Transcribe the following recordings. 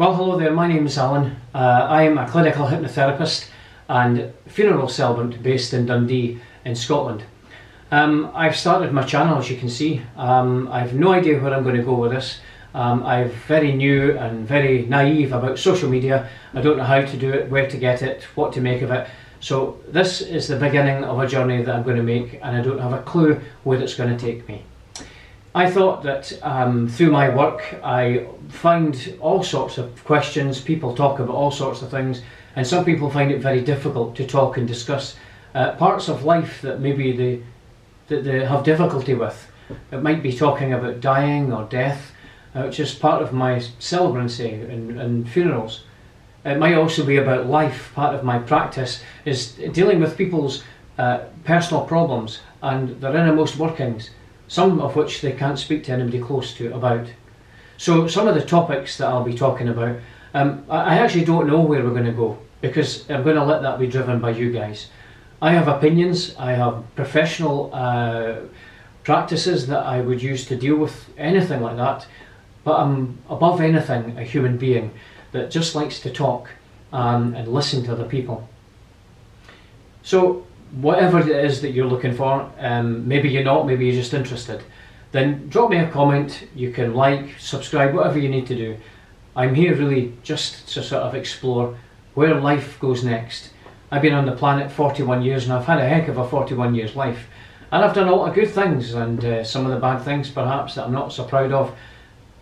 Well, hello there, my name is Alan. Uh, I am a clinical hypnotherapist and funeral celebrant based in Dundee in Scotland. Um, I've started my channel as you can see. Um, I've no idea where I'm going to go with this. Um, I'm very new and very naive about social media. I don't know how to do it, where to get it, what to make of it. So this is the beginning of a journey that I'm going to make and I don't have a clue where it's going to take me. I thought that um, through my work I find all sorts of questions, people talk about all sorts of things and some people find it very difficult to talk and discuss uh, parts of life that maybe they, that they have difficulty with. It might be talking about dying or death, uh, which is part of my celebrancy and, and funerals. It might also be about life. Part of my practice is dealing with people's uh, personal problems and their innermost workings some of which they can't speak to anybody close to about. So some of the topics that I'll be talking about, um, I actually don't know where we're going to go because I'm going to let that be driven by you guys. I have opinions, I have professional uh, practices that I would use to deal with anything like that, but I'm above anything a human being that just likes to talk um, and listen to other people. So whatever it is that you're looking for, um, maybe you're not, maybe you're just interested, then drop me a comment. You can like, subscribe, whatever you need to do. I'm here really just to sort of explore where life goes next. I've been on the planet 41 years and I've had a heck of a 41 years life. And I've done a lot of good things and uh, some of the bad things perhaps that I'm not so proud of.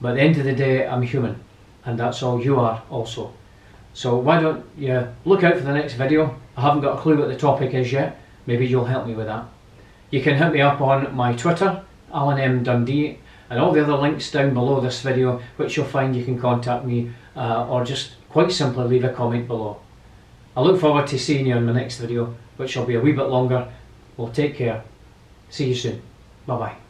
But at the end of the day, I'm human. And that's all you are also. So why don't you look out for the next video. I haven't got a clue what the topic is yet. Maybe you'll help me with that. You can hit me up on my Twitter, Alan M Dundee, and all the other links down below this video, which you'll find you can contact me uh, or just quite simply leave a comment below. I look forward to seeing you in my next video, which will be a wee bit longer. Well, take care. See you soon. Bye bye.